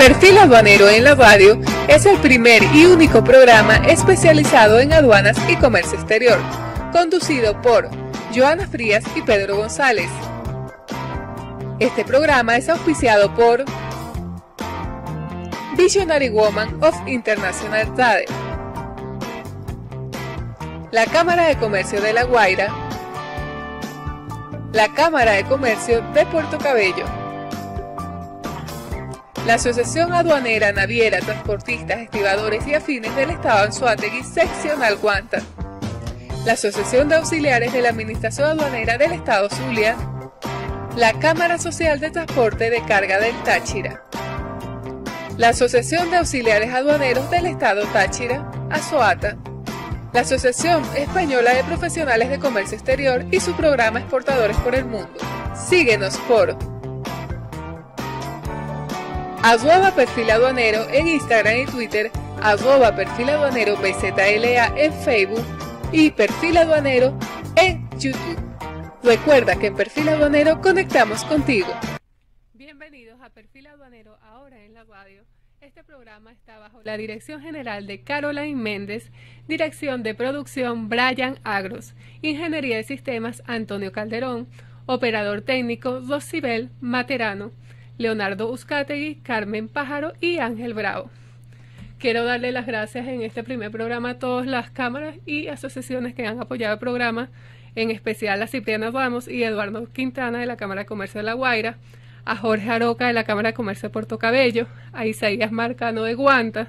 Perfil Aduanero en la Radio es el primer y único programa especializado en aduanas y comercio exterior, conducido por Joana Frías y Pedro González. Este programa es auspiciado por Visionary Woman of International la Cámara de Comercio de La Guaira, la Cámara de Comercio de Puerto Cabello, la Asociación Aduanera, Naviera, Transportistas, Estibadores y Afines del Estado Anzuategui, Seccional Guanta. La Asociación de Auxiliares de la Administración Aduanera del Estado Zulia. La Cámara Social de Transporte de Carga del Táchira. La Asociación de Auxiliares Aduaneros del Estado Táchira, ASOATA. La Asociación Española de Profesionales de Comercio Exterior y su programa Exportadores por el Mundo. Síguenos por arroba perfil aduanero en Instagram y Twitter, arroba perfil aduanero BZLA en Facebook y perfil aduanero en YouTube. Recuerda que en perfil aduanero conectamos contigo. Bienvenidos a Perfil Aduanero ahora en la radio. Este programa está bajo la dirección general de Caroline Méndez, dirección de producción Brian Agros, ingeniería de sistemas Antonio Calderón, operador técnico Rosibel Materano. Leonardo Uzcategui, Carmen Pájaro y Ángel Bravo. Quiero darle las gracias en este primer programa a todas las cámaras y asociaciones que han apoyado el programa, en especial a Cipriana Ramos y Eduardo Quintana de la Cámara de Comercio de La Guaira, a Jorge Aroca de la Cámara de Comercio de Puerto Cabello, a Isaías Marcano de Guanta,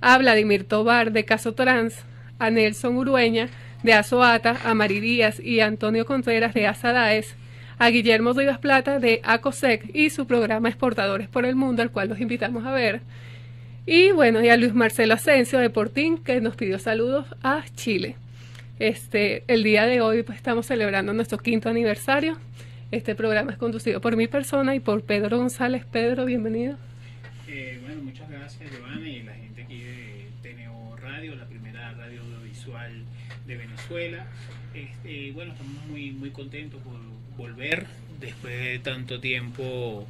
a Vladimir Tobar de Caso Trans, a Nelson Urueña de Azoata, a Mari Díaz y Antonio Contreras de Azadaes, a Guillermo Rivas Plata de ACOSEC y su programa Exportadores por el Mundo, al cual los invitamos a ver. Y bueno, y a Luis Marcelo Asensio de Portín, que nos pidió saludos a Chile. Este, el día de hoy pues, estamos celebrando nuestro quinto aniversario. Este programa es conducido por mi persona y por Pedro González. Pedro, bienvenido. Eh, bueno, muchas gracias, Giovanna, y la gente aquí de TNO Radio, la primera radio audiovisual de Venezuela. Este, bueno, estamos muy, muy contentos por volver después de tanto tiempo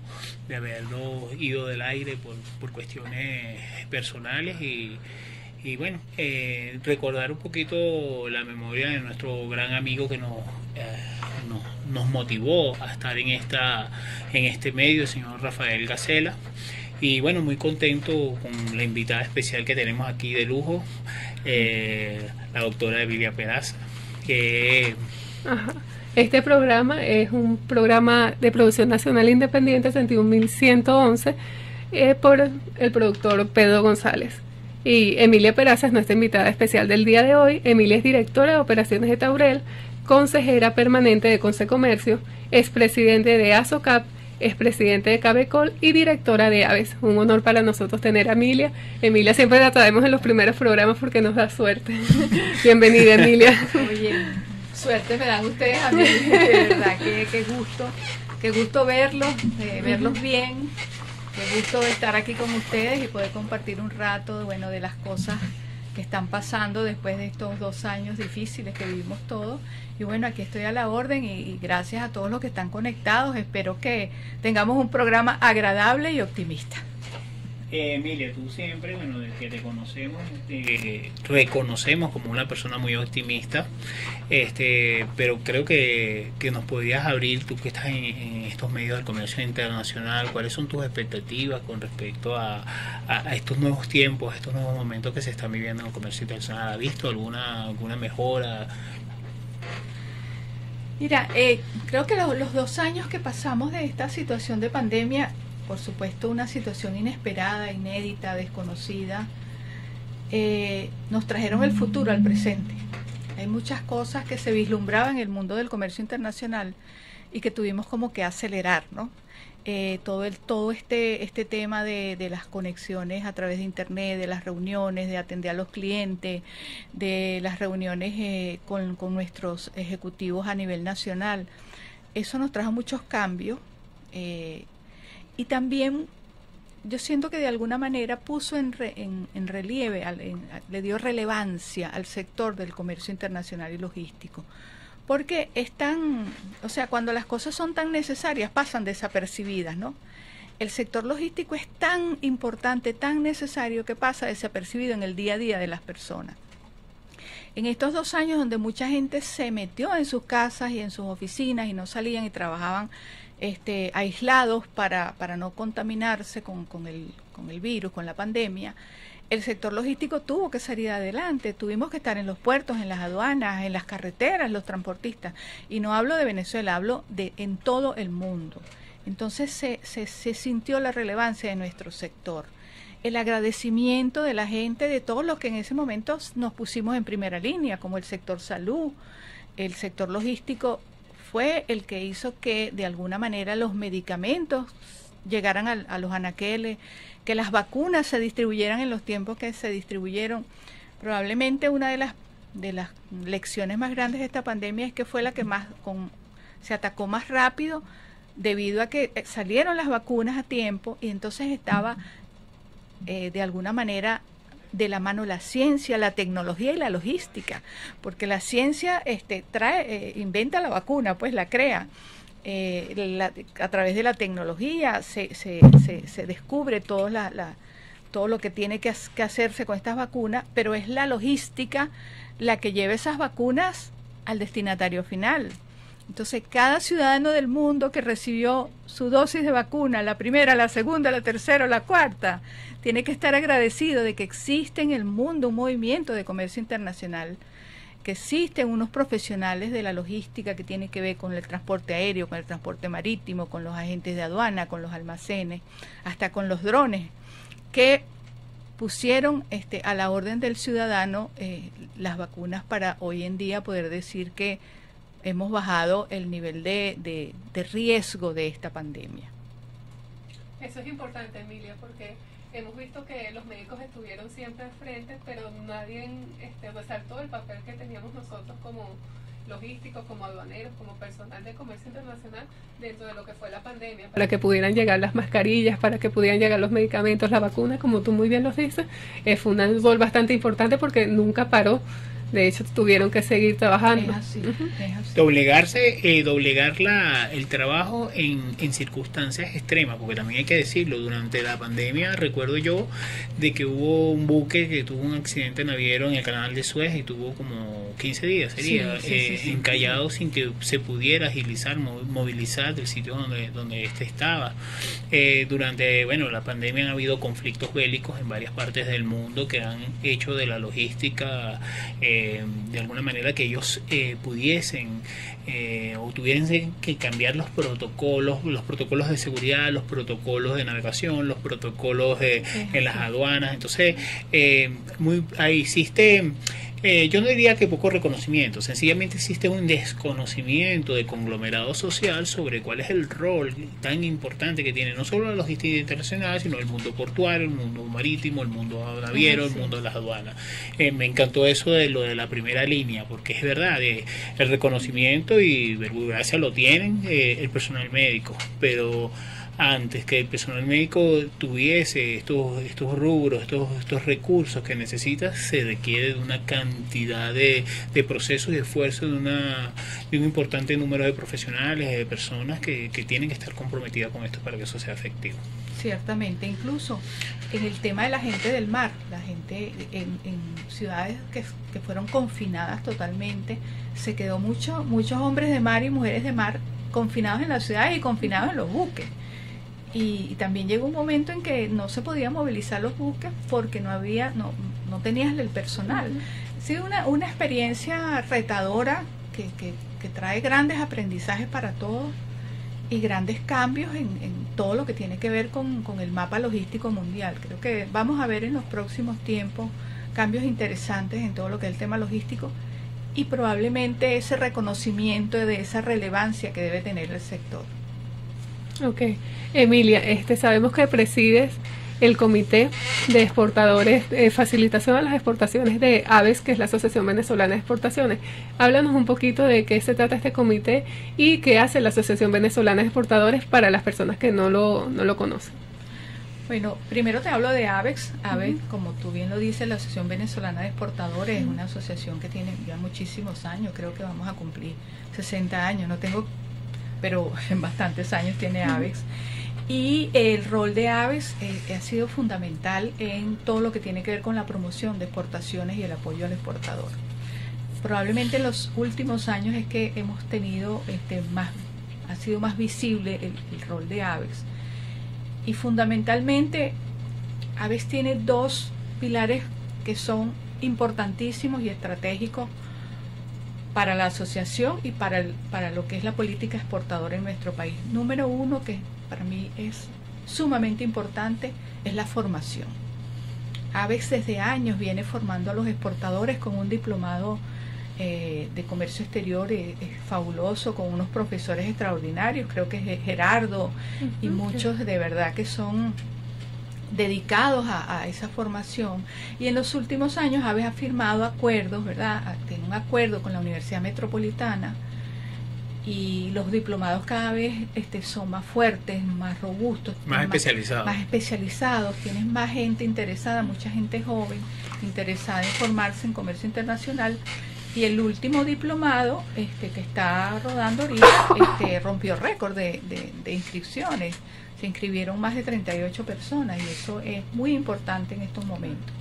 de haberlo ido del aire por, por cuestiones personales y, y bueno, eh, recordar un poquito la memoria de nuestro gran amigo que nos, eh, nos, motivó a estar en, esta, en este medio, el señor Rafael Gacela. Y bueno, muy contento con la invitada especial que tenemos aquí de lujo, eh, la doctora Emilia Peraza, que... Este programa es un programa de producción nacional independiente 61111 eh, por el productor Pedro González. Y Emilia Peraza es nuestra invitada especial del día de hoy. Emilia es directora de operaciones de Taurel, consejera permanente de Consecomercio, es presidente de ASOCAP, es presidente de Cabecol y directora de Aves. Un honor para nosotros tener a Emilia. Emilia siempre la traemos en los primeros programas porque nos da suerte. Bienvenida, Emilia. Oye, suerte me dan ustedes a mí, de verdad, qué, qué gusto, qué gusto verlos, eh, verlos bien, qué gusto estar aquí con ustedes y poder compartir un rato, bueno, de las cosas que están pasando después de estos dos años difíciles que vivimos todos. Y bueno, aquí estoy a la orden y, y, gracias a todos los que están conectados. Espero que tengamos un programa agradable y optimista. Eh, Emilia, tú siempre, bueno, desde que te conocemos, te reconocemos como una persona muy optimista, este, pero creo que, que nos podías abrir, tú que estás en, estos medios del comercio internacional, cuáles son tus expectativas con respecto a, a, estos nuevos tiempos, a estos nuevos momentos que se están viviendo en el comercio internacional. ¿Has visto alguna, alguna mejora? Mira, eh, creo que lo, los dos años que pasamos de esta situación de pandemia por supuesto una situación inesperada, inédita, desconocida, eh, nos trajeron el futuro al presente. Hay muchas cosas que se vislumbraban en el mundo del comercio internacional y que tuvimos como que acelerar, ¿no? Eh, todo el todo este este tema de, de, las conexiones a través de internet, de las reuniones, de atender a los clientes, de las reuniones eh, con, con nuestros ejecutivos a nivel nacional, eso nos trajo muchos cambios. Y también yo siento que de alguna manera puso en, re, en, relieve, al, en, le dio relevancia al sector del comercio internacional y logístico. Porque están, o sea, cuando las cosas son tan necesarias pasan desapercibidas, ¿no? el sector logístico es tan importante, tan necesario que pasa desapercibido en el día a día de las personas. En estos dos años donde mucha gente se metió en sus casas y en sus oficinas y no salían y trabajaban este, aislados para, para no contaminarse con, con, el, con el virus, con la pandemia, el sector logístico tuvo que salir adelante, tuvimos que estar en los puertos, en las aduanas, en las carreteras, los transportistas. Y no hablo de Venezuela, hablo de en todo el mundo. Entonces se, se, se sintió la relevancia de nuestro sector el agradecimiento de la gente, de todos los que en ese momento nos pusimos en primera línea, como el sector salud, el sector logístico, fue el que hizo que de alguna manera los medicamentos llegaran a, los anaqueles, que las vacunas se distribuyeran en los tiempos que se distribuyeron. Probablemente una de las de las lecciones más grandes de esta pandemia es que fue la que más con, se atacó más rápido debido a que eh, salieron las vacunas a tiempo y entonces estaba eh, de alguna manera de la mano la ciencia, la tecnología y la logística, porque la ciencia este, trae, eh, inventa la vacuna, pues la crea, eh, a través de la tecnología se, se, se, descubre todo, la, todo lo que tiene que, hacerse con estas vacunas, pero es la logística la que lleva esas vacunas al destinatario final. Entonces, cada ciudadano del mundo que recibió su dosis de vacuna, la primera, la segunda, la tercera la cuarta, tiene que estar agradecido de que existe en el mundo un movimiento de comercio internacional que existen unos profesionales de la logística que tiene que ver con el transporte aéreo, con el transporte marítimo, con los agentes de aduana, con los almacenes, hasta con los drones, que pusieron este, a la orden del ciudadano eh, las vacunas para hoy en día poder decir que hemos bajado el nivel de, de, riesgo de esta pandemia. Eso es importante, Emilia, porque hemos visto que los médicos estuvieron siempre al frente, pero nadie este, resaltó el papel que teníamos nosotros como logísticos, como aduaneros, como personal de comercio internacional dentro de lo que fue la pandemia. Para que pudieran llegar las mascarillas, para que pudieran llegar los medicamentos, la vacuna, como tú muy bien lo dices, eh, fue un rol bastante importante porque nunca paró de hecho, tuvieron que seguir trabajando. Doblegarse, eh, doblegar la, el trabajo en, en, circunstancias extremas, porque también hay que decirlo, durante la pandemia recuerdo yo de que hubo un buque que tuvo un accidente naviero en el canal de Suez y tuvo como 15 días, sería, eh, encallado sin que se pudiera agilizar, movilizar del sitio donde, donde este estaba. Eh, durante, bueno, la pandemia han habido conflictos bélicos en varias partes del mundo que han hecho de la logística eh, de alguna manera que ellos eh, pudiesen eh, o tuviesen que cambiar los protocolos, los protocolos de seguridad, los protocolos de navegación, los protocolos en las aduanas. Entonces, eh, muy, ahí existe eh, yo no diría que poco reconocimiento, sencillamente existe un desconocimiento de conglomerado social sobre cuál es el rol tan importante que tiene no solo la logística internacional, sino el mundo portuario, el mundo marítimo, el mundo naviero, el mundo de las aduanas. Eh, me encantó eso de lo de la primera línea, porque es verdad, eh, el reconocimiento y gracias lo tienen el personal médico, pero antes que el personal médico tuviese estos, estos rubros, estos, estos recursos que necesita, se requiere de una cantidad de, de procesos y esfuerzos de, una, de un importante número de profesionales, de personas que, que tienen que estar comprometidas con esto para que eso sea efectivo. Ciertamente, incluso en el tema de la gente del mar, la gente en, ciudades que, que, fueron confinadas totalmente, se quedó mucho, muchos hombres de mar y mujeres de mar confinados en las ciudades y confinados en los buques y, también llegó un momento en que no se podía movilizar los buques porque no había, no, no tenías el personal. Ha sido una, una experiencia retadora que, que, trae grandes aprendizajes para todos y grandes cambios en, en todo lo que tiene que ver con, con, el mapa logístico mundial. Creo que vamos a ver en los próximos tiempos cambios interesantes en todo lo que es el tema logístico y probablemente ese reconocimiento de esa relevancia que debe tener el sector. Ok. Emilia, este, sabemos que presides el Comité de Exportadores, de Facilitación a las Exportaciones de Aves, que es la Asociación Venezolana de Exportaciones. Háblanos un poquito de qué se trata este comité y qué hace la Asociación Venezolana de Exportadores para las personas que no lo, no lo conocen. Bueno, primero te hablo de AVEX. AVEX, como tú bien lo dices, la Asociación Venezolana de Exportadores es una asociación que tiene ya muchísimos años, creo que vamos a cumplir 60 años, no tengo, pero en bastantes años tiene AVEX Y el rol de Aves eh, ha sido fundamental en todo lo que tiene que ver con la promoción de exportaciones y el apoyo al exportador. Probablemente en los últimos años es que hemos tenido este, más, ha sido más visible el, el rol de Aves. Y fundamentalmente Aves tiene dos pilares que son importantísimos y estratégicos para la asociación y para, el, para lo que es la política exportadora en nuestro país. Número uno, que para mí es sumamente importante, es la formación. AVEX desde años viene formando a los exportadores con un diplomado eh, de comercio exterior eh, es fabuloso, con unos profesores extraordinarios, creo que es Gerardo y muchos de verdad que son dedicados a, esa formación y en los últimos años habéis firmado acuerdos, ¿verdad? Ah, tiene un acuerdo con la Universidad Metropolitana y los diplomados cada vez este, son más fuertes, más robustos, más, especializados. Más especializados, tienes más gente interesada, mucha gente joven interesada en formarse en comercio internacional. Y el último diplomado este, que está rodando ahorita este, rompió récord de, de, de inscripciones se inscribieron más de 38 personas y eso es muy importante en estos momentos.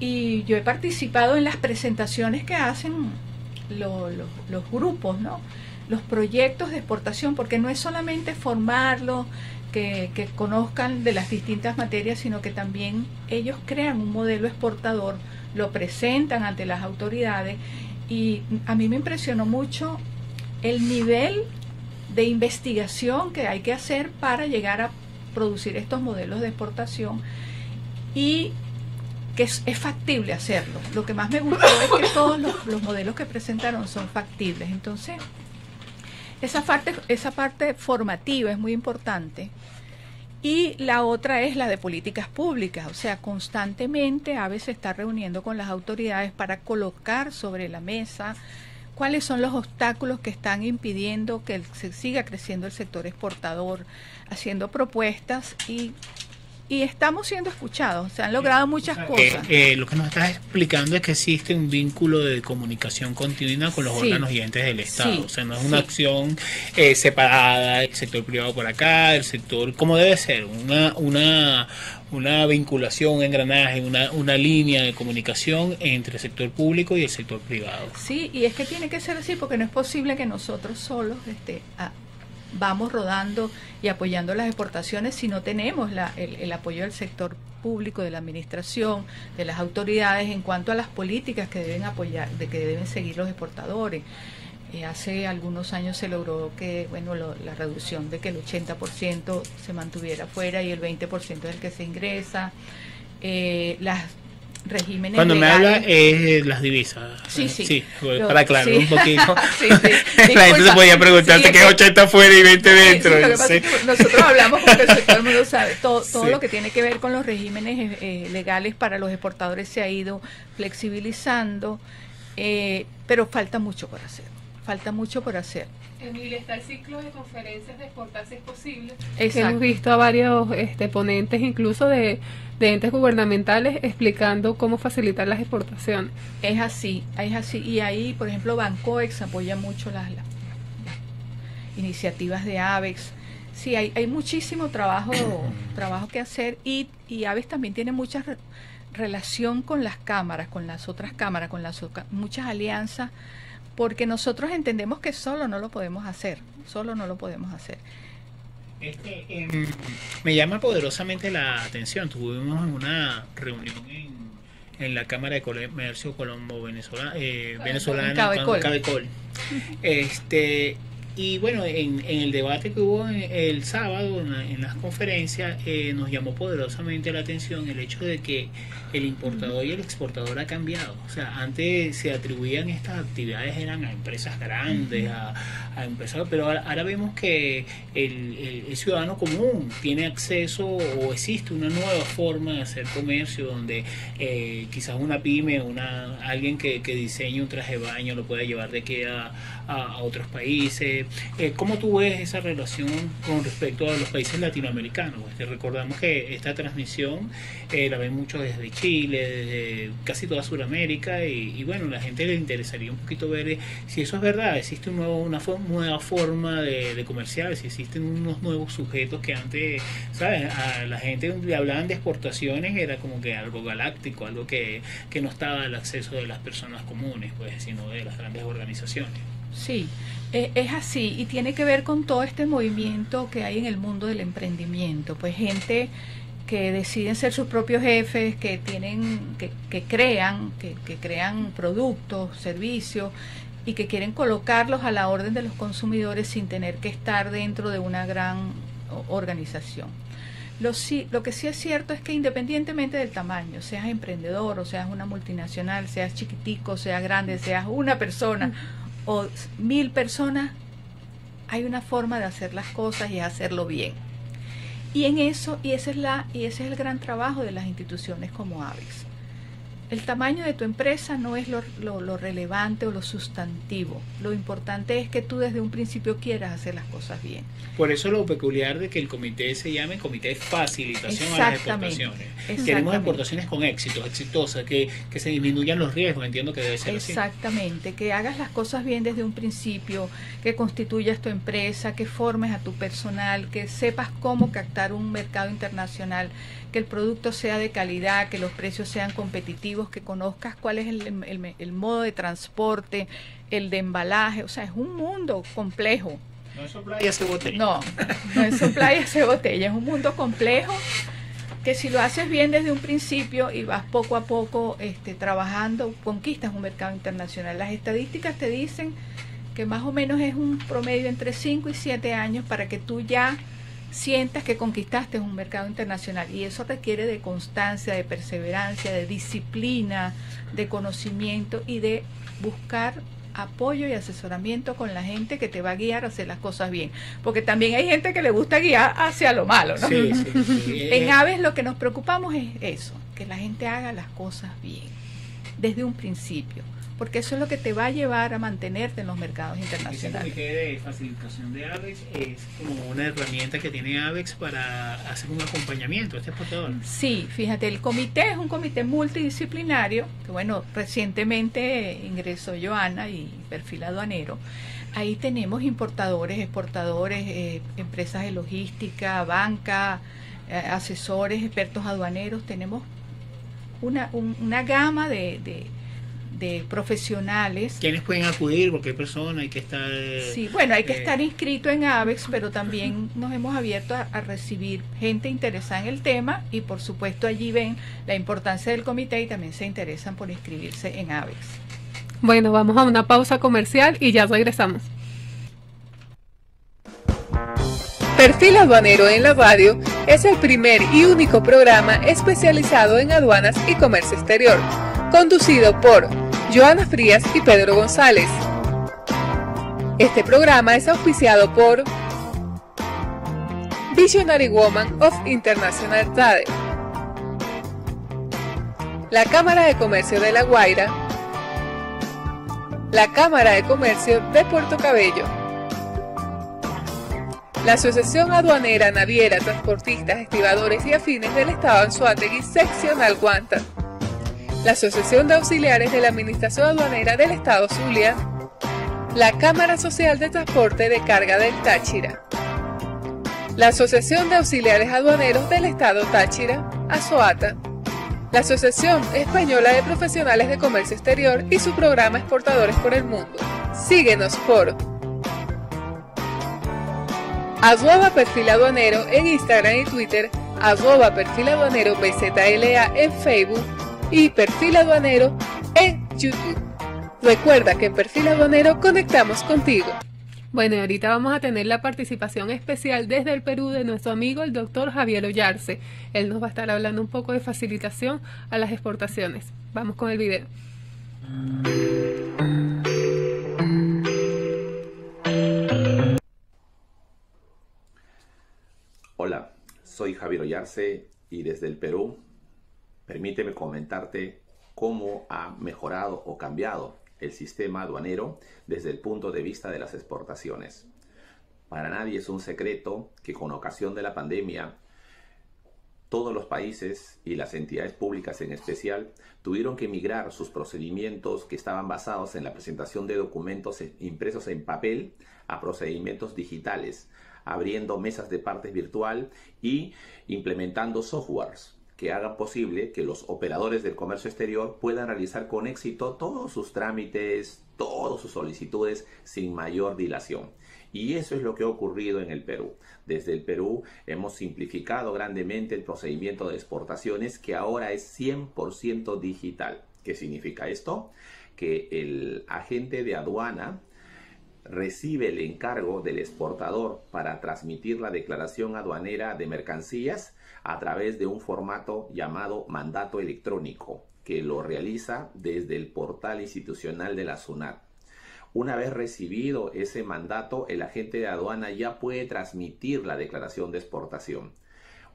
Y yo he participado en las presentaciones que hacen los grupos, ¿no? los proyectos de exportación, porque no es solamente formarlos, que, que, conozcan de las distintas materias, sino que también ellos crean un modelo exportador, lo presentan ante las autoridades y a mí me impresionó mucho el nivel de investigación que hay que hacer para llegar a producir estos modelos de exportación y que es, factible hacerlo. Lo que más me gustó es que todos los, modelos que presentaron son factibles. Entonces, esa parte, esa parte formativa es muy importante. Y la otra es la de políticas públicas, o sea, constantemente a veces está reuniendo con las autoridades para colocar sobre la mesa cuáles son los obstáculos que están impidiendo que se siga creciendo el sector exportador, haciendo propuestas y, y estamos siendo escuchados. Se han logrado muchas cosas. Eh, lo que nos estás explicando es que existe un vínculo de comunicación continua con los órganos y entes del Estado. o sea, no es una acción eh, separada, el sector privado por acá, el sector, como debe ser, una, una una vinculación, un engranaje, una, una línea de comunicación entre el sector público y el sector privado. Sí, y es que tiene que ser así porque no es posible que nosotros solos este, vamos rodando y apoyando las exportaciones si no tenemos el, apoyo del sector público, de la administración, de las autoridades en cuanto a las políticas que deben apoyar, de que deben seguir los exportadores. Eh, hace algunos años se logró que bueno la reducción de que el 80% se mantuviera fuera y el 20% es el que se ingresa. Eh, regímenes Cuando me habla es las divisas. Sí, sí. para aclarar un poquito. la gente se podía preguntarte que es 80 fuera y 20 dentro. nosotros hablamos porque todo el mundo sabe. Todo, todo lo que tiene que ver con los regímenes eh, legales para los exportadores se ha ido flexibilizando, pero falta mucho por hacer falta mucho por hacer. Emilia, está el ciclo de conferencias de exportarse es posible. Hemos visto a varios este, ponentes, incluso de, entes gubernamentales, explicando cómo facilitar las exportaciones. Es así, es así. Y ahí, por ejemplo, Bancoex apoya mucho las, iniciativas de AVEX. Sí, hay, hay muchísimo trabajo, trabajo que hacer y, y AVEX también tiene mucha relación con las cámaras, con las otras cámaras, con las muchas alianzas porque nosotros entendemos que solo no lo podemos hacer, solo no lo podemos hacer. Este, me llama poderosamente la atención, tuvimos una reunión en, la Cámara de Comercio Colombo Venezuela, eh, venezolana, Cabecol. Este, y bueno, en, el debate que hubo el sábado en, las conferencias, eh, nos llamó poderosamente la atención el hecho de que el importador y el exportador ha cambiado. O sea, antes se atribuían estas actividades eran a empresas grandes, a, a empresas, pero ahora, vemos que el, ciudadano común tiene acceso o existe una nueva forma de hacer comercio donde eh, quizás una pyme, una alguien que, que diseñe un traje de baño lo pueda llevar de aquí a, a, otros países, eh, ¿cómo tú ves esa relación con respecto a los países latinoamericanos? Este, recordamos que esta transmisión eh, la ven muchos desde Chile, desde casi toda Sudamérica, y, bueno, la gente le interesaría un poquito ver eh, si eso es verdad, existe un nuevo, una nueva forma de, de comercial, si existen unos nuevos sujetos que antes, ¿sabes? A la gente le hablaban de exportaciones, era como que algo galáctico, algo que, que no estaba al acceso de las personas comunes, pues, sino de las grandes organizaciones. Sí, e, es así y tiene que ver con todo este movimiento que hay en el mundo del emprendimiento, pues gente que deciden ser sus propios jefes, que tienen, que, que crean, que, que crean productos, servicios y que quieren colocarlos a la orden de los consumidores sin tener que estar dentro de una gran organización. Lo, sí, lo que sí es cierto es que independientemente del tamaño, seas emprendedor o seas una multinacional, seas chiquitico, seas grande, seas una persona o mil personas, hay una forma de hacer las cosas y hacerlo bien. Y en eso, y ese es la, y ese es el gran trabajo de las instituciones como AVEX el tamaño de tu empresa no es lo, relevante o lo sustantivo. Lo importante es que tú desde un principio quieras hacer las cosas bien. Por eso lo peculiar de que el comité se llame Comité de Facilitación a las Exportaciones. Queremos exportaciones con éxito, exitosas, que, que se disminuyan los riesgos, entiendo que debe ser Exactamente, que hagas las cosas bien desde un principio, que constituyas tu empresa, que formes a tu personal, que sepas cómo captar un mercado internacional que el producto sea de calidad, que los precios sean competitivos, que conozcas cuál es el, modo de transporte, el de embalaje, o sea, es un mundo complejo. No es soplar y botella. No, no es y botella, es un mundo complejo que si lo haces bien desde un principio y vas poco a poco este, trabajando, conquistas un mercado internacional. Las estadísticas te dicen que más o menos es un promedio entre 5 y 7 años para que tú ya sientas que conquistaste un mercado internacional y eso requiere de constancia, de perseverancia, de disciplina, de conocimiento y de buscar apoyo y asesoramiento con la gente que te va a guiar a hacer las cosas bien. Porque también hay gente que le gusta guiar hacia lo malo, ¿no? en Aves lo que nos preocupamos es eso, que la gente haga las cosas bien, desde un principio porque eso es lo que te va a llevar a mantenerte en los mercados internacionales. Comité de facilitación de AVEX es como una herramienta que tiene AVEX para hacer un acompañamiento a este exportador. Sí, fíjate, el comité es un comité multidisciplinario, que bueno, recientemente ingresó Joana y perfil aduanero. Ahí tenemos importadores, exportadores, eh, empresas de logística, banca, eh, asesores, expertos aduaneros, tenemos una, una gama de de profesionales. ¿Quiénes pueden acudir? Porque persona hay que estar... Sí, bueno, hay que eh, estar inscrito en AVEX, pero también nos hemos abierto a, recibir gente interesada en el tema y por supuesto allí ven la importancia del comité y también se interesan por inscribirse en AVEX. Bueno, vamos a una pausa comercial y ya regresamos. Perfil Aduanero en la Radio es el primer y único programa especializado en aduanas y comercio exterior, conducido por Joana Frías y Pedro González. Este programa es auspiciado por Visionary Woman of International Trade, la Cámara de Comercio de La Guaira, la Cámara de Comercio de Puerto Cabello, la Asociación Aduanera, Naviera, Transportistas, Estibadores y Afines del Estado Anzuategui, Seccional Guanta la Asociación de Auxiliares de la Administración Aduanera del Estado Zulia, la Cámara Social de Transporte de Carga del Táchira, la Asociación de Auxiliares Aduaneros del Estado Táchira, ASOATA, la Asociación Española de Profesionales de Comercio Exterior y su programa Exportadores por el Mundo. Síguenos por arroba perfil aduanero en Instagram y Twitter, perfil aduanero BZLA en Facebook y Perfil Aduanero en YouTube. Recuerda que en Perfil Aduanero conectamos contigo. Bueno, y ahorita vamos a tener la participación especial desde el Perú de nuestro amigo el doctor Javier Ollarse. Él nos va a estar hablando un poco de facilitación a las exportaciones. Vamos con el video. Hola, soy Javier Ollarse y desde el Perú Permíteme comentarte cómo ha mejorado o cambiado el sistema aduanero desde el punto de vista de las exportaciones. Para nadie es un secreto que con ocasión de la pandemia todos los países y las entidades públicas en especial tuvieron que migrar sus procedimientos que estaban basados en la presentación de documentos impresos en papel a procedimientos digitales, abriendo mesas de partes virtual y implementando softwares que hagan posible que los operadores del comercio exterior puedan realizar con éxito todos sus trámites, todas sus solicitudes sin mayor dilación. Y eso es lo que ha ocurrido en el Perú. Desde el Perú hemos simplificado grandemente el procedimiento de exportaciones que ahora es 100% digital. ¿Qué significa esto? Que el agente de aduana recibe el encargo del exportador para transmitir la declaración aduanera de mercancías a través de un formato llamado mandato electrónico, que lo realiza desde el portal institucional de la SUNAT. Una vez recibido ese mandato, el agente de aduana ya puede transmitir la declaración de exportación.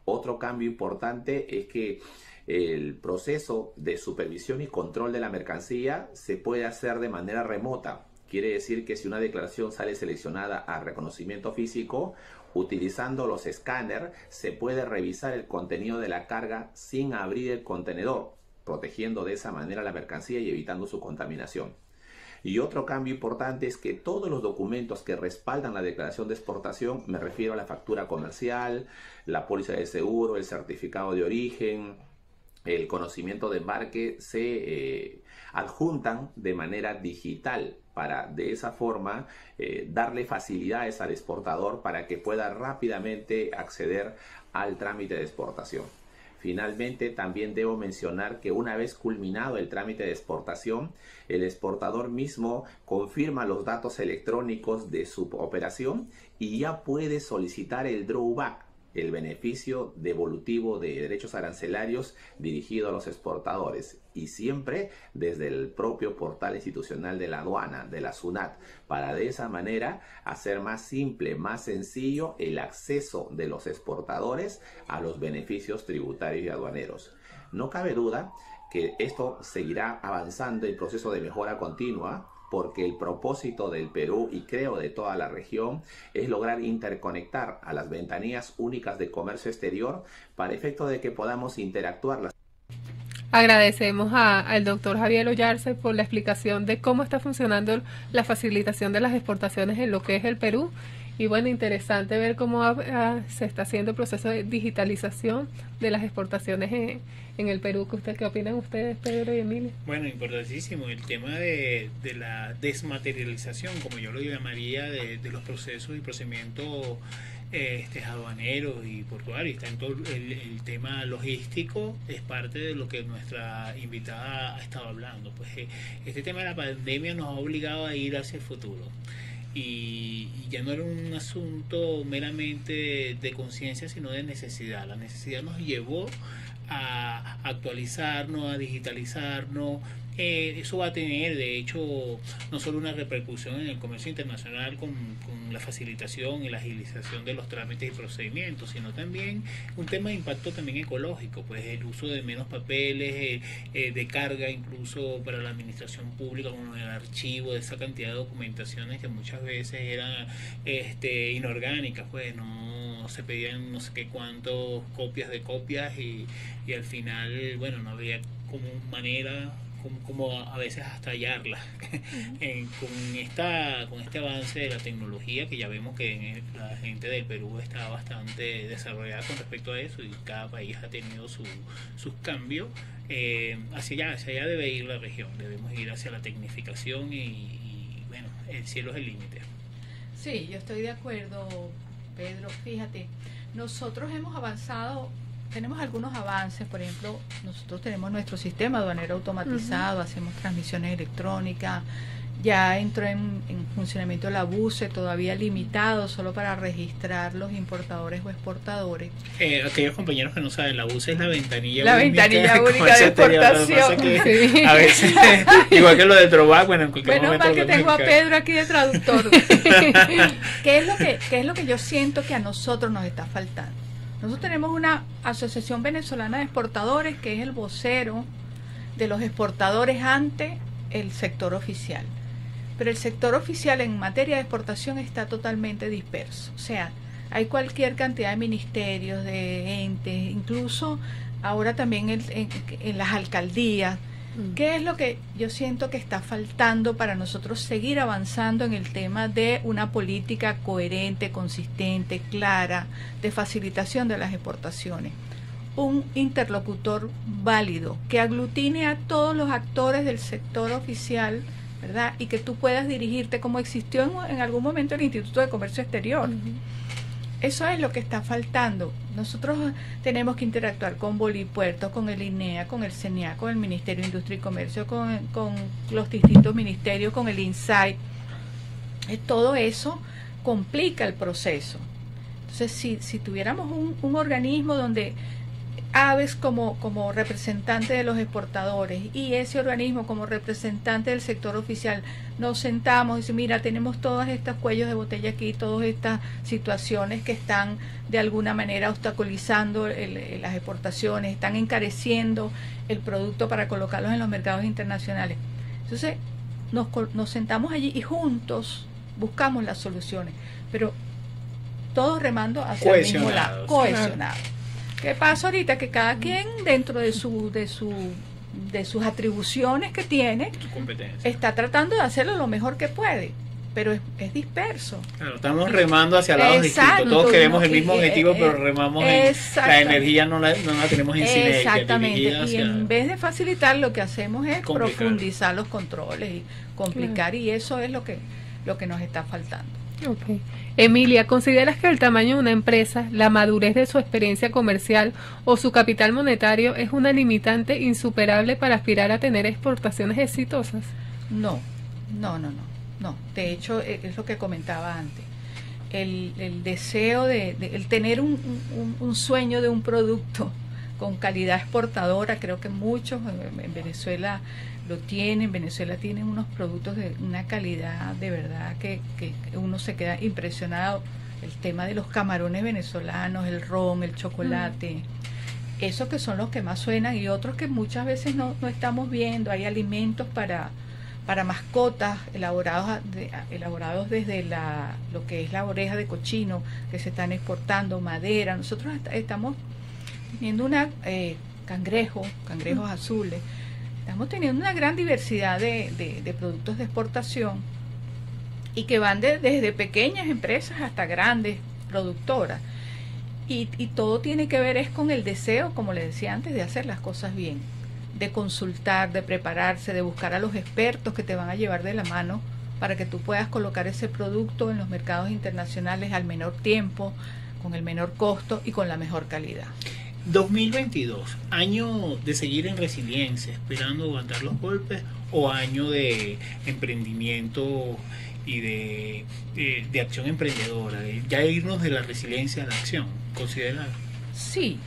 Otro cambio importante es que el proceso de supervisión y control de la mercancía se puede hacer de manera remota. Quiere decir que si una declaración sale seleccionada a reconocimiento físico, utilizando los escáneres se puede revisar el contenido de la carga sin abrir el contenedor, protegiendo de esa manera la mercancía y evitando su contaminación. Y otro cambio importante es que todos los documentos que respaldan la declaración de exportación, me refiero a la factura comercial, la póliza de seguro, el certificado de origen, el conocimiento de embarque, se eh, adjuntan de manera digital para de esa forma eh, darle facilidades al exportador para que pueda rápidamente acceder al trámite de exportación. Finalmente, también debo mencionar que una vez culminado el trámite de exportación, el exportador mismo confirma los datos electrónicos de su operación y ya puede solicitar el drawback el beneficio devolutivo de derechos arancelarios dirigido a los exportadores y siempre desde el propio portal institucional de la aduana, de la SUNAT, para de esa manera hacer más simple, más sencillo el acceso de los exportadores a los beneficios tributarios y aduaneros. No cabe duda que esto seguirá avanzando en proceso de mejora continua porque el propósito del Perú y creo de toda la región es lograr interconectar a las ventanillas únicas de comercio exterior para efecto de que podamos interactuar. Agradecemos al doctor Javier Ollarse por la explicación de cómo está funcionando la facilitación de las exportaciones en lo que es el Perú y bueno, interesante ver cómo se está haciendo el proceso de digitalización de las exportaciones en, en el Perú. ¿Qué, usted, ¿Qué opinan ustedes, Pedro y Emilia? Bueno, importantísimo el tema de, de la desmaterialización, como yo lo llamaría, de, de los procesos y procedimientos este, aduaneros y portuarios. Todo el, el, tema logístico, es parte de lo que nuestra invitada ha estado hablando. Pues eh, este tema de la pandemia nos ha obligado a ir hacia el futuro y, ya no era un asunto meramente de conciencia, sino de necesidad. La necesidad nos llevó a actualizarnos, a digitalizarnos, eh, eso va a tener, de hecho, no solo una repercusión en el comercio internacional con, la facilitación y la agilización de los trámites y procedimientos, sino también un tema de impacto también ecológico, pues el uso de menos papeles, eh, eh, de carga incluso para la administración pública, como el archivo de esa cantidad de documentaciones que muchas veces eran este, inorgánicas, pues no se pedían no sé qué cuántos copias de copias y, y al final, bueno, no había como manera como, a veces hasta hallarla. Con esta con este avance de la tecnología que ya vemos que la gente del Perú está bastante desarrollada con respecto a eso y cada país ha tenido su, sus cambios eh, hacia allá hacia allá debe ir la región. Debemos ir hacia la tecnificación y, y bueno el cielo es el límite. Sí yo estoy de acuerdo Pedro. Fíjate nosotros hemos avanzado tenemos algunos avances, por ejemplo, nosotros tenemos nuestro sistema aduanero automatizado, hacemos transmisiones electrónicas, ya entró en, funcionamiento la BUSE, todavía limitado solo para registrar los importadores o exportadores. Eh, aquellos compañeros que no saben, la BUSE es la ventanilla la única, ventanilla única de exportación. A veces, igual que lo de Trovac, bueno, en cualquier Menos mal que tengo a Pedro aquí de traductor. ¿Qué, es lo que, ¿Qué es lo que yo siento que a nosotros nos está faltando? Nosotros tenemos una Asociación Venezolana de Exportadores que es el vocero de los exportadores ante el sector oficial. pero el sector oficial en materia de exportación está totalmente disperso. O sea, hay cualquier cantidad de ministerios, de entes, incluso ahora también en, las alcaldías. Mm. ¿Qué es lo que yo siento que está faltando para nosotros seguir avanzando en el tema de una política coherente, consistente, clara, de facilitación de las exportaciones? Un interlocutor válido que aglutine a todos los actores del sector oficial, ¿verdad? Y que tú puedas dirigirte como existió en, algún momento el Instituto de Comercio Exterior. Eso es lo que está faltando. Nosotros tenemos que interactuar con Bolipuerto, con el INEA, con el CENIA, con el Ministerio de Industria y Comercio, con, los distintos ministerios, con el INSIGHT. Eh, todo eso complica el proceso. Entonces, si, si tuviéramos un, un organismo donde Aves como, como representante de los exportadores y ese organismo como representante del sector oficial, nos sentamos y decimos, mira, tenemos todos estos cuellos de botella aquí, todas estas situaciones que están de alguna manera obstaculizando las exportaciones, están encareciendo el producto para colocarlos en los mercados internacionales. Entonces, nos, nos sentamos allí y juntos buscamos las soluciones, pero todos remando hacia el mismo lado, cohesionados. ¿Qué pasa ahorita? Que cada quien dentro de su, de su de sus atribuciones que tiene, está tratando de hacerlo lo mejor que puede, pero es, disperso. Claro, estamos remando hacia lados distintos. Todos queremos el mismo objetivo, eh, pero remamos en, la energía no la, no la tenemos en sinergia. Exactamente. Y en vez de facilitar, lo que hacemos es profundizar los controles y complicar, y eso es lo que, lo que nos está faltando. Emilia, ¿consideras que el tamaño de una empresa, la madurez de su experiencia comercial o su capital monetario es una limitante insuperable para aspirar a tener exportaciones exitosas? No, no, no, no. no. De hecho, e, es lo que comentaba antes. El, el deseo de, el tener un, un, sueño de un producto con calidad exportadora, creo que muchos en Venezuela lo tienen. Venezuela tiene unos productos de una calidad de verdad que, que uno se queda impresionado. El tema de los camarones venezolanos, el ron, el chocolate. Mm. Esos que son los que más suenan y otros que muchas veces no, no estamos viendo. Hay alimentos para, para mascotas elaborados, elaborados desde la, lo que es la oreja de cochino que se están exportando, madera. Nosotros estamos teniendo una eh, cangrejo, cangrejos mm. azules Estamos teniendo una gran diversidad de, productos de exportación y que van desde pequeñas empresas hasta grandes productoras. Y, todo tiene que ver es con el deseo, como le decía antes, de hacer las cosas bien, de consultar, de prepararse, de buscar a los expertos que te van a llevar de la mano para que tú puedas colocar ese producto en los mercados internacionales al menor tiempo, con el menor costo y con la mejor calidad. 2022, año de seguir en resiliencia, esperando aguantar los golpes, o año de emprendimiento y de, de, acción emprendedora, de ya irnos de la resiliencia a la acción, considera. Sí,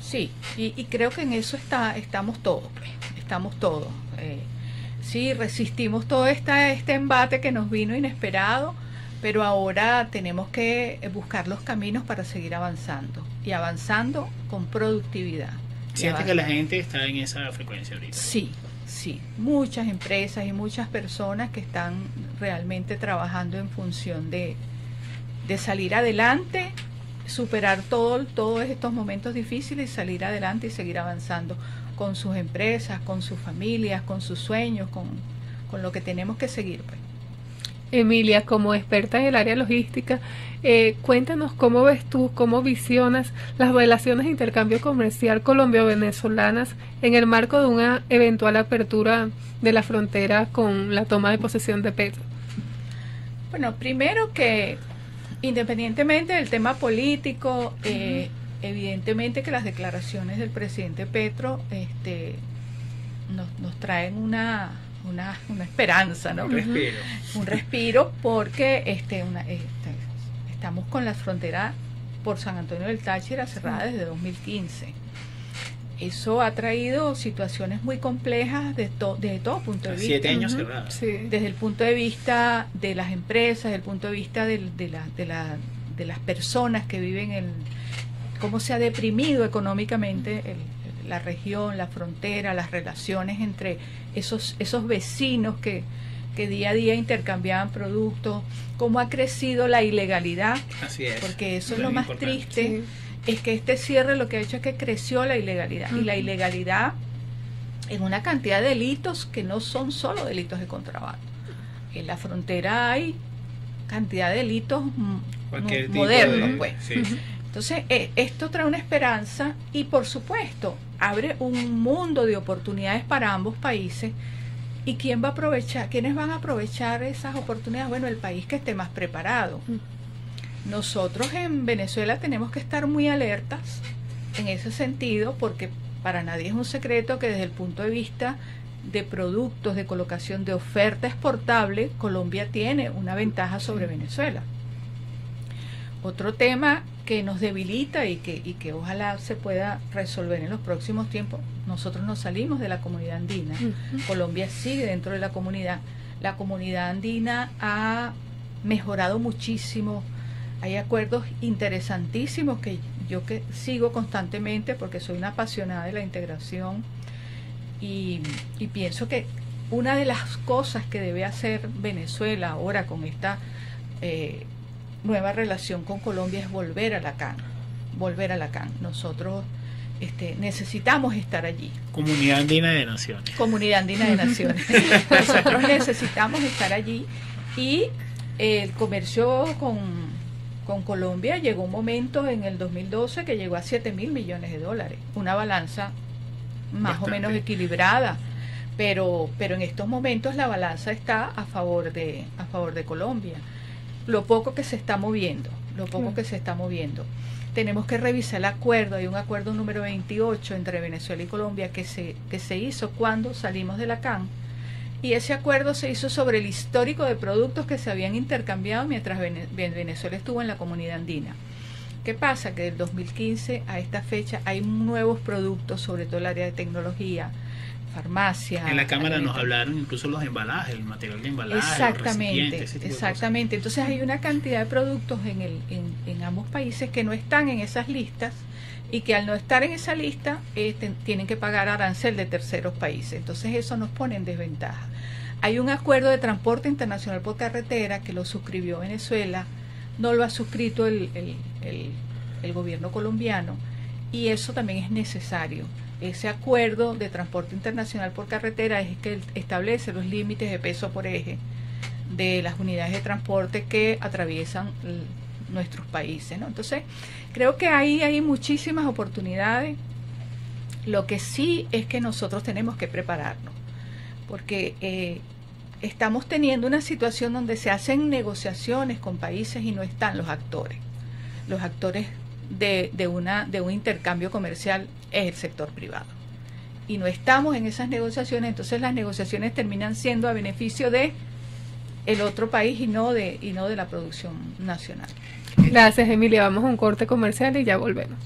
sí, y, creo que en eso está, estamos todos, pues, estamos todos. Eh, sí, resistimos todo esta, este embate que nos vino inesperado, pero ahora tenemos que buscar los caminos para seguir avanzando y avanzando con productividad. ¿Siente que la gente está en esa frecuencia ahorita? Sí, sí. Muchas empresas y muchas personas que están realmente trabajando en función de, de salir adelante, superar todo, todos estos momentos difíciles y salir adelante y seguir avanzando con sus empresas, con sus familias, con sus sueños, con, con lo que tenemos que seguir. Pues. Emilia, como experta en el área logística, eh, cuéntanos cómo ves tú, cómo visionas las relaciones de intercambio comercial colombo-venezolanas en el marco de una eventual apertura de la frontera con la toma de posesión de Petro. Bueno, primero que independientemente del tema político, eh, evidentemente que las declaraciones del presidente Petro este, nos, nos traen una una, una esperanza, ¿no? Un respiro. Un respiro porque este, una, este, estamos con la frontera por San Antonio del Táchira cerrada desde 2015. Eso ha traído situaciones muy complejas de desde todo punto de vista. Siete años cerrada. Desde el punto de vista de las empresas, desde el punto de vista de, de, la, de, la, de las personas que viven en cómo se ha deprimido económicamente el, la región, la frontera, las relaciones entre esos, esos vecinos que, que día a día intercambiaban productos, cómo ha crecido la ilegalidad, Así es. porque eso es lo más importante. triste, es que este cierre lo que ha hecho es que creció la ilegalidad, y la ilegalidad en una cantidad de delitos que no son solo delitos de contrabando. En la frontera hay cantidad de delitos mm, Cualquier modernos, de- pues. sí. Entonces, eh, esto trae una esperanza y, por supuesto, abre un mundo de oportunidades para ambos países. ¿Y quién va a aprovechar? ¿Quiénes van a aprovechar esas oportunidades? Bueno, el país que esté más preparado. Nosotros en Venezuela tenemos que estar muy alertas en ese sentido porque para nadie es un secreto que desde el punto de vista de productos, de colocación de oferta exportable, Colombia tiene una ventaja sobre Venezuela. Otro tema que nos debilita y que, y que ojalá se pueda resolver en los próximos tiempos, nosotros nos salimos de la comunidad andina. Colombia sigue dentro de la comunidad. La comunidad andina ha mejorado muchísimo. Hay acuerdos interesantísimos que yo que sigo constantemente porque soy una apasionada de la integración y, y pienso que una de las cosas que debe hacer Venezuela ahora con esta eh, nueva relación con Colombia es volver a la CAN, volver a la CAN. Nosotros este, necesitamos estar allí. Comunidad Andina de Naciones. Comunidad Andina de Naciones. Nosotros necesitamos estar allí y el comercio con, con Colombia llegó un momento en el 2012 que llegó a 7 mil millones de dólares, una balanza más Bastante. o menos equilibrada, pero, pero en estos momentos la balanza está a favor de, a favor de Colombia. Lo poco que se está moviendo, lo poco que se está moviendo. Tenemos que revisar el acuerdo, hay un acuerdo número 28 entre Venezuela y Colombia que se, que se hizo cuando salimos de la CAN. Y ese acuerdo se hizo sobre el histórico de productos que se habían intercambiado mientras Vene- Venezuela estuvo en la comunidad andina. ¿Qué pasa? Que del 2015 a esta fecha hay nuevos productos, sobre todo el área de tecnología, farmacia. En la cámara nos hablaron incluso los embalajes, el material de embalaje, los Exactamente, recipientes, ese exactamente. Entonces hay una cantidad de productos en, el, en, en ambos países que no están en esas listas y que al no estar en esa lista eh, ten- tienen que pagar arancel de terceros países. Entonces eso nos pone en desventaja. Hay un acuerdo de transporte internacional por carretera que lo suscribió Venezuela, no lo ha suscrito el, el- el- el gobierno colombiano y eso también es necesario. Ese acuerdo de transporte internacional por carretera es que establece los límites de peso por eje de las unidades de transporte que atraviesan nuestros países. Entonces, creo que ahí hay muchísimas oportunidades. Lo que sí es que nosotros tenemos que prepararnos, porque eh, estamos teniendo una situación donde se hacen negociaciones con países y no están los actores. Los actores de, de, una, de un intercambio comercial es el sector privado. Y no estamos en esas negociaciones, entonces las negociaciones terminan siendo a beneficio de el otro país y no de, y no de la producción nacional. Gracias, Emilia. Vamos a un corte comercial y ya volvemos.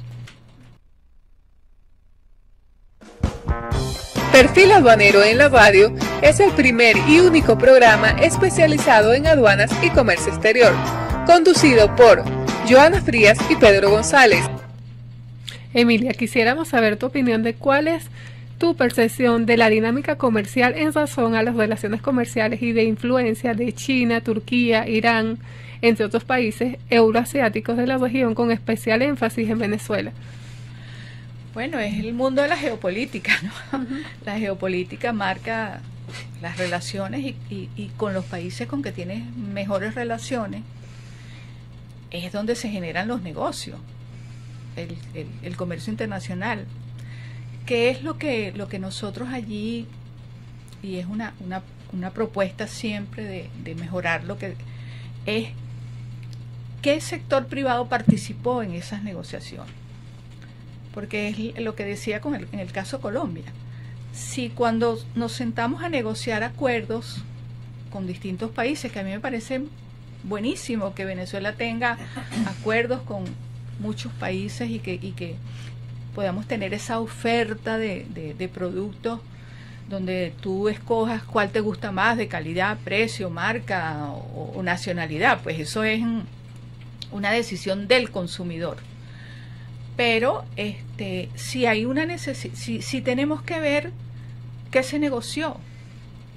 Perfil Aduanero en la Radio es el primer y único programa especializado en aduanas y comercio exterior, conducido por Joana Frías y Pedro González. Emilia, quisiéramos saber tu opinión de cuál es tu percepción de la dinámica comercial en razón a las relaciones comerciales y de influencia de China, Turquía, Irán, entre otros países euroasiáticos de la región, con especial énfasis en Venezuela. Bueno, es el mundo de la geopolítica, ¿no? La geopolítica marca las relaciones y, y- y con los países con que tienes mejores relaciones es donde se generan los negocios, el, el- el comercio internacional. ¿Qué es lo que, lo que nosotros allí, y es una, una, una propuesta siempre de, de mejorar lo que es, qué sector privado participó en esas negociaciones? porque es lo que decía con el, en el caso Colombia. Si cuando nos sentamos a negociar acuerdos con distintos países, que a mí me parece buenísimo que Venezuela tenga acuerdos con muchos países y que, podamos tener esa oferta de, productos donde tú escojas cuál te gusta más de calidad, precio, marca o, nacionalidad, pues eso es una decisión del consumidor. Pero este si hay una necesidad si, si tenemos que ver qué se negoció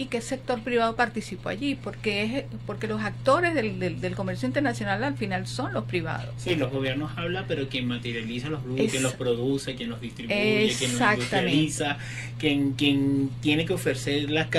y qué sector privado participó allí, porque es porque los actores del, del, comercio internacional al final son los privados. Sí, los gobiernos hablan, pero quien materializa los productos, quien los produce, quien los distribuye, quien los industrializa, quien, quien tiene que ofrecer la,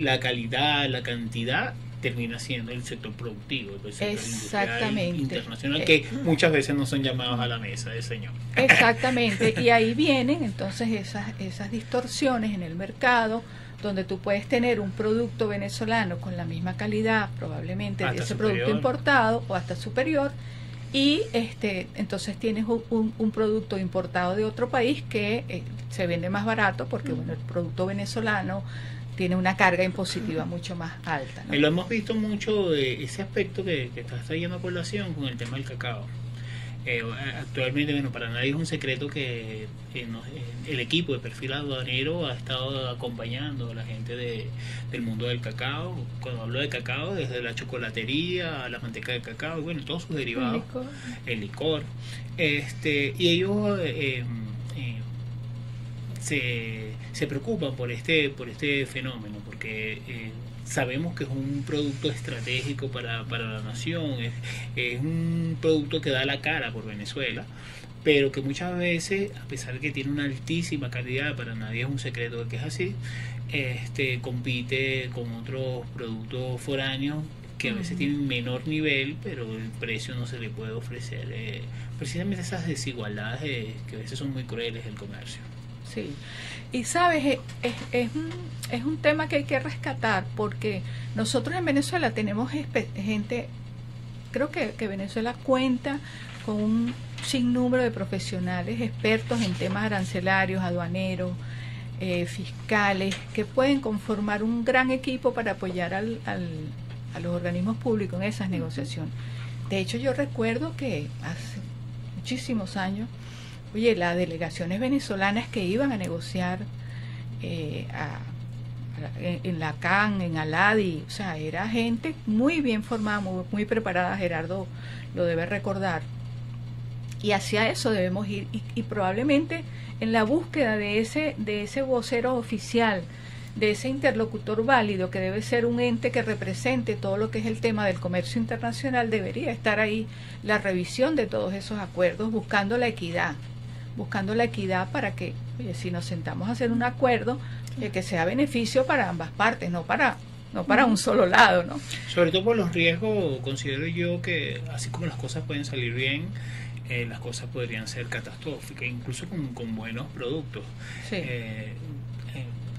la calidad, la cantidad, termina siendo el sector productivo, el sector Exactamente. internacional, eh, que muchas veces no son llamados a la mesa del señor. Exactamente, y ahí vienen entonces esas, esas distorsiones en el mercado, donde tú puedes tener un producto venezolano con la misma calidad probablemente de ese producto importado o hasta superior, y este entonces tienes un, un, producto importado de otro país que eh, se vende más barato porque bueno el producto venezolano tiene una carga impositiva mucho más alta. ¿no? Y lo hemos visto mucho, eh, ese aspecto que, que está trayendo a población con el tema del cacao. Eh, actualmente, bueno, para nadie es un secreto que el equipo de perfil aduanero ha estado acompañando a la gente de, del mundo del cacao. Cuando hablo de cacao, desde la chocolatería, la manteca de cacao, y bueno, todos sus derivados, el licor. Este, y ellos eh, se, se preocupan por este, por este fenómeno, porque eh, sabemos que es un producto estratégico para, para la nación, es, es, un producto que da la cara por Venezuela, pero que muchas veces, a pesar de que tiene una altísima calidad, para nadie es un secreto de que es así, este, compite con otros productos foráneos que a veces tienen menor nivel, pero el precio no se le puede ofrecer. Eh, precisamente esas desigualdades que a veces son muy crueles del comercio. Sí. Y sabes, es, es, un, es un tema que hay que rescatar porque nosotros en Venezuela tenemos gente, creo que, que Venezuela cuenta con un sinnúmero de profesionales expertos en temas arancelarios, aduaneros, eh, fiscales, que pueden conformar un gran equipo para apoyar al, al, a los organismos públicos en esas negociaciones. De hecho, yo recuerdo que hace muchísimos años Oye, las delegaciones venezolanas que iban a negociar eh, en, la CAN, en Aladi, o sea, era gente muy bien formada, muy, preparada, Gerardo lo debe recordar. Y hacia eso debemos ir y, probablemente en la búsqueda de ese, de ese vocero oficial, de ese interlocutor válido que debe ser un ente que represente todo lo que es el tema del comercio internacional, debería estar ahí la revisión de todos esos acuerdos buscando la equidad buscando la equidad para que, oye, si nos sentamos a hacer un acuerdo, eh, que sea beneficio para ambas partes, no para no para un solo lado, ¿no? Sobre todo por los riesgos, considero yo que así como las cosas pueden salir bien, eh, las cosas podrían ser catastróficas, incluso con, con buenos productos. Sí. Eh,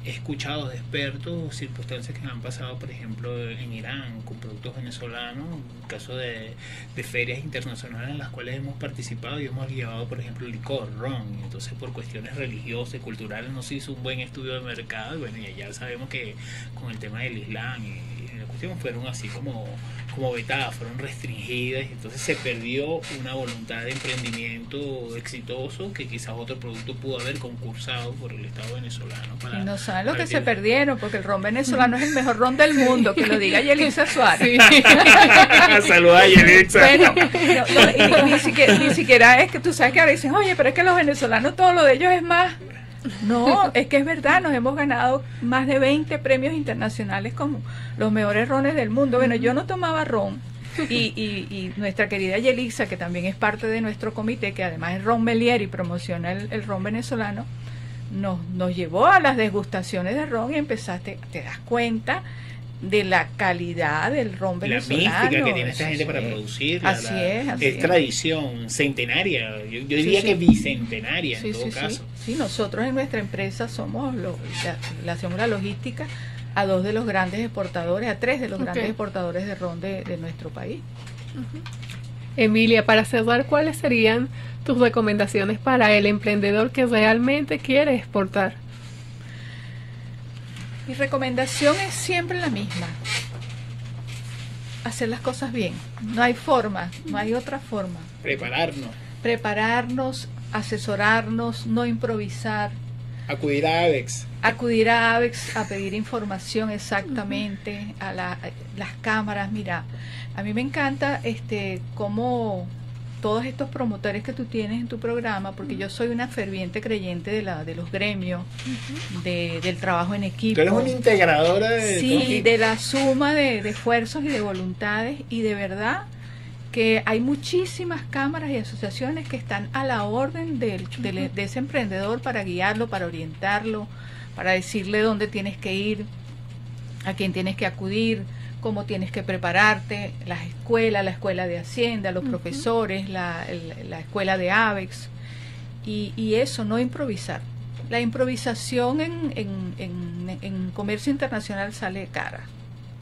he escuchado de expertos circunstancias que han pasado, por ejemplo, en Irán con productos venezolanos, en caso de, ferias internacionales en las cuales hemos participado y hemos llevado, por ejemplo, licor, ron, y entonces por cuestiones religiosas y culturales no se hizo un buen estudio de mercado, y bueno, ya sabemos que con el tema del Islam y fueron así como, como vetadas, fueron restringidas, y entonces se perdió una voluntad de emprendimiento exitoso que quizás otro producto pudo haber concursado por el Estado venezolano. y no saben lo que se perdieron, porque el ron venezolano es el mejor ron del mundo, que lo diga Yelisa Suárez. Saluda a Yelisa. Bueno, ni, siquiera, ni siquiera es que tú sabes que ahora dicen, oye, pero es que los venezolanos todo lo de ellos es más no, es que es verdad, nos hemos ganado más de 20 premios internacionales como los mejores rones del mundo. Bueno, yo no tomaba ron. Y, y, nuestra querida Yelisa, que también es parte de nuestro comité, que además es ron Melier y promociona el, ron venezolano, nos, nos llevó a las degustaciones de ron y empezaste, te das cuenta de la calidad del ron venezolano. La mística que tiene esta gente para producir. Así es, así es. tradición centenaria, yo, diría que bicentenaria en todo caso. Sí, nosotros en nuestra empresa somos, lo, la, hacemos la logística a dos de los grandes exportadores, a tres de los grandes exportadores de ron de, nuestro país. Emilia, para cerrar, ¿cuáles serían tus recomendaciones para el emprendedor que realmente quiere exportar? Mi recomendación es siempre la misma. Hacer las cosas bien. No hay forma, no hay otra forma. Prepararnos. Prepararnos, asesorarnos, no improvisar. Acudir a AVEX. Acudir a AVEX a pedir información exactamente, a, las cámaras. Mira, a mí me encanta este cómo todos estos promotores que tú tienes en tu programa, porque yo soy una ferviente creyente de la de los gremios, de, del trabajo en equipo. Tú eres una integradora de Sí, de la suma de, de esfuerzos y de voluntades y de verdad que hay muchísimas cámaras y asociaciones que están a la orden del, del- de ese emprendedor para guiarlo, para orientarlo, para decirle dónde tienes que ir, a quién tienes que acudir, cómo tienes que prepararte, las escuelas, la escuela de Hacienda, los profesores, la, el- la escuela de AVEX, y, y eso, no improvisar. La improvisación en, en, en- en comercio internacional sale cara,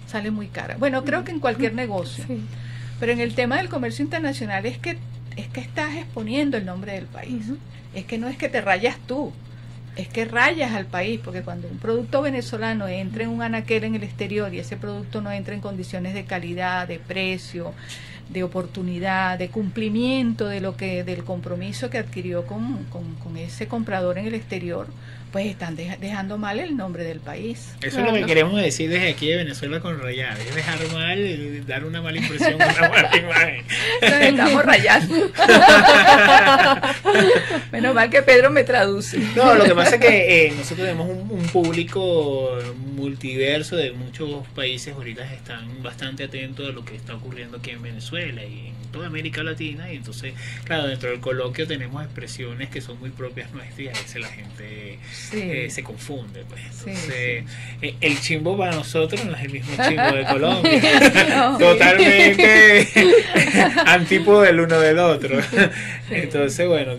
sale muy cara. Bueno, creo que en cualquier negocio. Sí. Pero en el tema del comercio internacional es que es que estás exponiendo el nombre del país. Es que no es que te rayas tú, es que rayas al país, porque cuando un producto venezolano entra en un anaquel en el exterior y ese producto no entra en condiciones de calidad, de precio, de oportunidad, de cumplimiento de lo que del compromiso que adquirió con, con- con ese comprador en el exterior, pues están deja- dejando mal el nombre del país. Eso es lo que queremos decir desde aquí de Venezuela con Rayar, es dejar mal, dar una mala impresión, una mala imagen. Nos estamos rayando. Menos mal que Pedro me traduce. No, lo que pasa es que eh, nosotros tenemos un, un público multiverso de muchos países, ahorita están bastante atentos a lo que está ocurriendo aquí en Venezuela y en toda América Latina, y entonces, claro, dentro del coloquio tenemos expresiones que son muy propias nuestras y a veces la gente Sí. eh, se confunde. Pues. Sí, Entonces, eh, el chimbo para nosotros no es el mismo chimbo de Colombia. Totalmente antípodo del uno del otro. Entonces, bueno,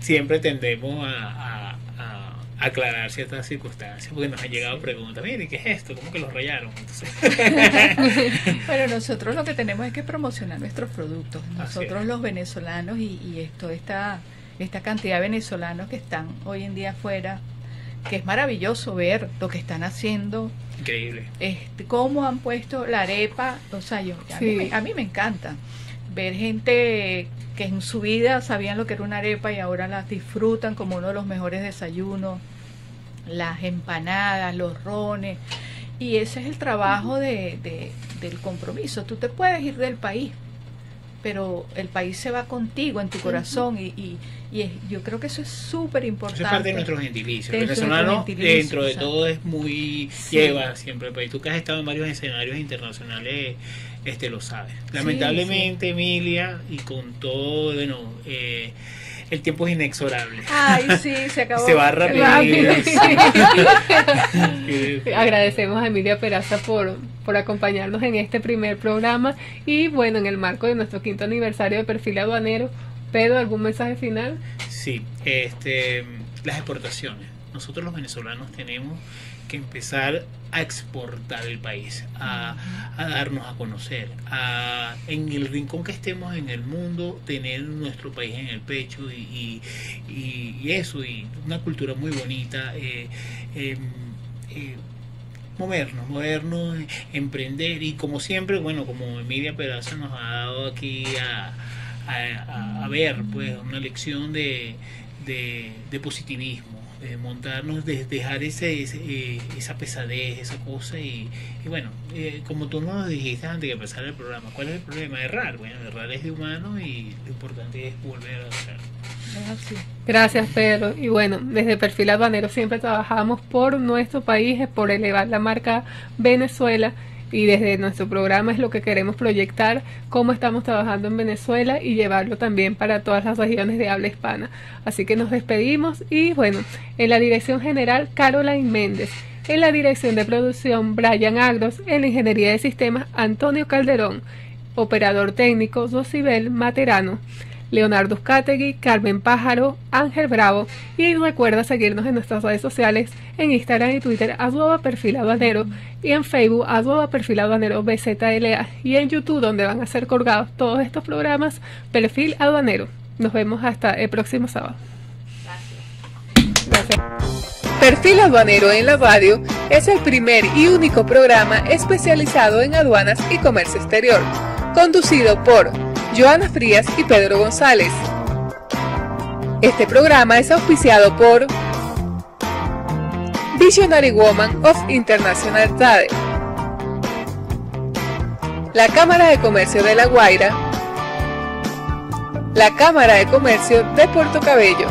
siempre tendemos a aclarar ciertas circunstancias, porque nos han llegado preguntas, mire, ¿qué es esto? ¿Cómo que los rayaron? Pero nosotros lo que tenemos es que promocionar nuestros productos. Nosotros los venezolanos y, y esto esta, esta cantidad de venezolanos que están hoy en día afuera, que es maravilloso ver lo que están haciendo, increíble. este, cómo han puesto la arepa, o sea, yo, a, Sí. mí, me- a mí me encanta ver gente que en su vida sabían lo que era una arepa y ahora las disfrutan como uno de los mejores desayunos, las empanadas, los rones, y ese es el trabajo de, de- del compromiso. Tú te puedes ir del país, pero el país se va contigo en tu corazón y, y, y es- yo creo que eso es súper importante. Eso es parte de nuestro gentilicio. El venezolano, gentilicio, dentro de todo, es muy. Sí. lleva siempre el país. Tú que has estado en varios escenarios internacionales, este lo sabes. Lamentablemente, Emilia, y con todo, bueno, eh, el tiempo es inexorable. Ay, sí, se acabó. Se va rápido. Rápido. Sí. Agradecemos a Emilia Peraza por, por acompañarnos en este primer programa y bueno, en el marco de nuestro quinto aniversario de Perfil Aduanero, Pedro, ¿algún mensaje final? Sí, este, las exportaciones. Nosotros los venezolanos tenemos que empezar a exportar el país, a, darnos a conocer, a en el rincón que estemos en el mundo, tener nuestro país en el pecho y, eso, y una cultura muy bonita. eh, em, eh, movernos, movernos, emprender y como siempre, bueno, como Emilia Peraza nos ha dado aquí a, ver, pues una lección de positivismo, de montarnos, de dejar ese, ese, eh, esa pesadez, esa cosa y, y bueno, eh, como tú nos dijiste antes de empezar el programa, ¿cuál es el problema? Errar, bueno, errar es de humano y lo importante es volver a hacer. Es así. Gracias, Pedro. Y bueno, desde Perfil Aduanero siempre trabajamos por nuestro país, por elevar la marca Venezuela. Y desde nuestro programa es lo que queremos proyectar, cómo estamos trabajando en Venezuela y llevarlo también para todas las regiones de habla hispana. Así que nos despedimos y bueno, en la dirección general, Caroline Méndez. En la dirección de producción, Brian Agros. En la ingeniería de sistemas, Antonio Calderón. Operador técnico, Rosibel Materano. Leonardo Uzcategui, Carmen Pájaro, Ángel Bravo y recuerda seguirnos en nuestras redes sociales en Instagram y Twitter arroba perfil aduanero y en Facebook arroba perfil aduanero BZLA y en YouTube donde van a ser colgados todos estos programas perfil aduanero. Nos vemos hasta el próximo sábado. Gracias. Perfil Aduanero en la radio es el primer y único programa especializado en aduanas y comercio exterior, conducido por Joana Frías y Pedro González. Este programa es auspiciado por Visionary Woman of International Trade, la Cámara de Comercio de La Guaira, la Cámara de Comercio de Puerto Cabello.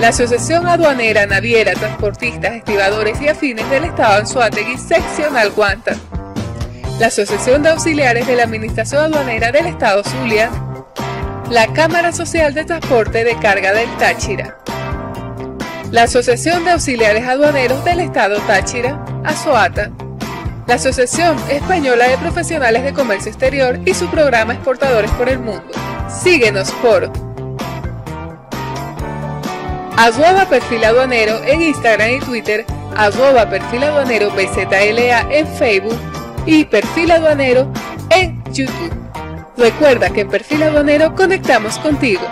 La Asociación Aduanera, Naviera, Transportistas, Estibadores y Afines del Estado Anzuategui, Seccional Guanta. La Asociación de Auxiliares de la Administración Aduanera del Estado Zulia. La Cámara Social de Transporte de Carga del Táchira. La Asociación de Auxiliares Aduaneros del Estado Táchira, ASOATA la Asociación Española de Profesionales de Comercio Exterior y su programa Exportadores por el Mundo. Síguenos por arroba perfil aduanero en Instagram y Twitter, arroba perfil aduanero BZLA en Facebook y perfil aduanero en YouTube. Recuerda que en perfil aduanero conectamos contigo.